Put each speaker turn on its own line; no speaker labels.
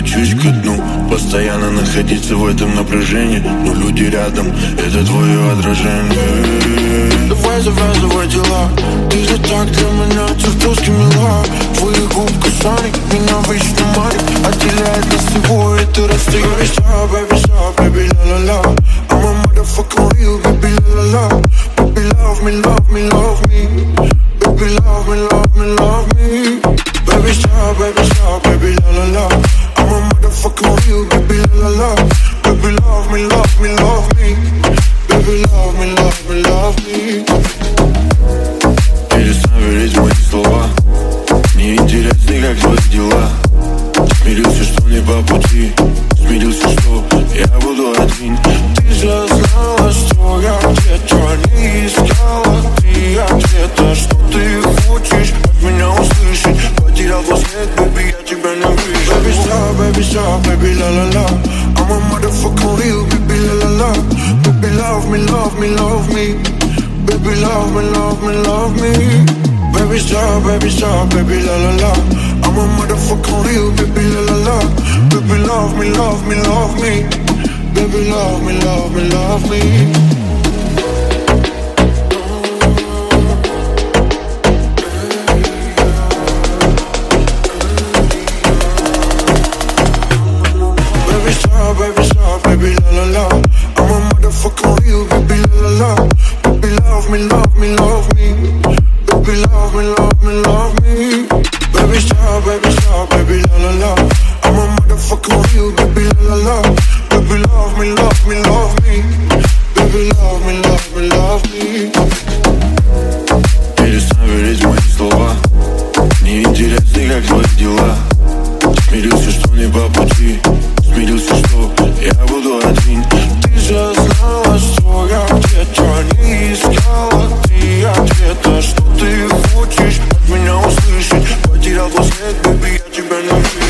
качусь ко дну Постоянно находиться в этом напряжении Но люди рядом, это твое отражение.
Давай завязывай дела. Ты же так для меня чертовски мила. Твои губ касаний меня вечно манит Отделяет нас это расстояние Baby, stop, baby, stop, baby, la la la I'm a motherfucking real, baby, la la la Baby, love me, love me, love me. Baby, love me, love me, love me Baby, stop, baby, stop, baby, la la la I'm a motherfucking real, baby, la la la Baby, love me, love me, love me Baby, love me, love me, love me
Перестань верить в мои слова Мне интересны, как твои дела Смирился, что не по пути
Baby, stop, baby, la la la. I'm a motherfucking real, baby, la la la. Baby, love me, love me, love me. Baby, love me, love me, love me. Baby, stop, baby, stop, baby, la la la. I'm a motherfucking real, baby, la la la. Baby, love me, love me, love me. Baby, love me, love me, love me love me, love me, love me Baby, stop, baby, stop, baby, la la la I'm a motherfucking real, baby, la la la Baby, love me, love me, love me Baby, love me, love me, love me
Перестань верить в мои слова Мне интересны, как твои дела Смирился, что не по пути
baby, я